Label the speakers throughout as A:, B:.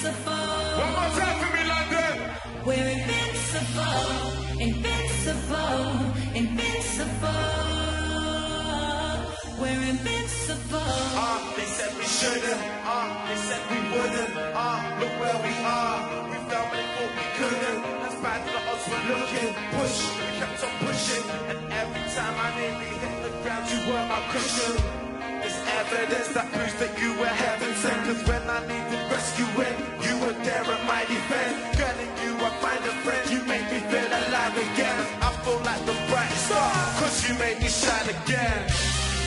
A: invincible.
B: One more time for me, London.
A: We're invincible, invincible, invincible. We're invincible.
B: Ah, they said we shouldn't. Ah, they said we wouldn't. Ah, look where we are. We felt they thought we couldn't. That's bad the odds were looking. Push, we kept on pushing. And every time I nearly hit the ground, you were my cushion. There's evidence that proves that you were heaven sent.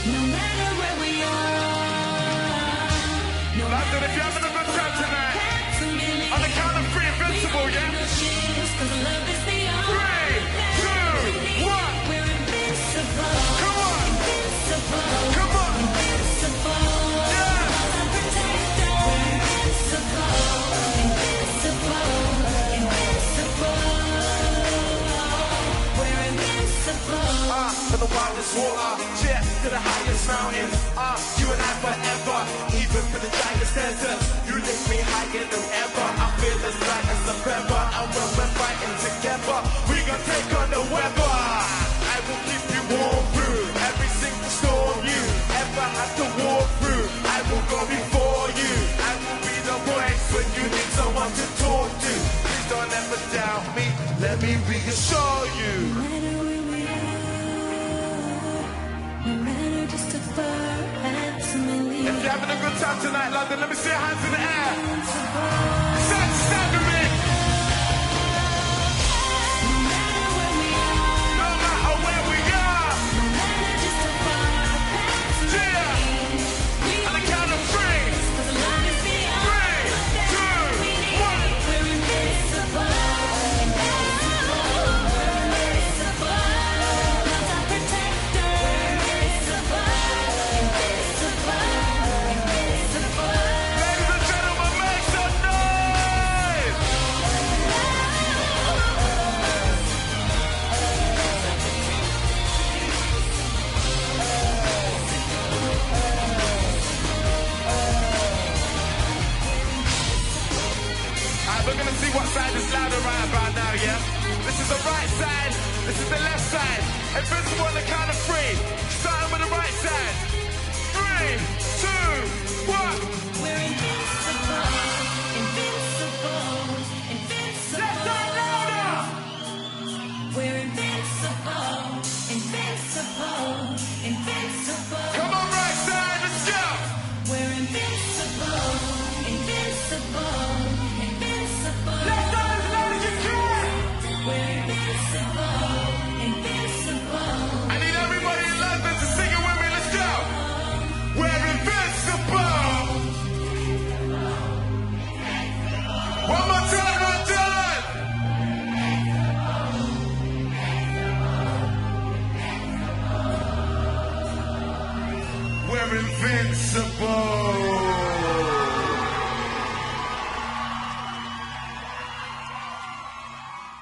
A: No matter where we are, no
B: the wildest water, yeah, to the highest mountain. Ah, you and I forever, even for the giant's desert. You lift me higher than ever. I feel as light as a feather, and when we're fighting together, we gon' take on the weather. I will keep you warm through every single storm you ever have to walk through. I will go before you. I will be the voice when you need someone to talk to. Please don't ever doubt me. Let me reassure you. Having a good time tonight, London, let me see your hands in the air.
A: We're
B: gonna see what side is louder right about now, yeah? This is the right side, this is the left side. Invincible on the invincible!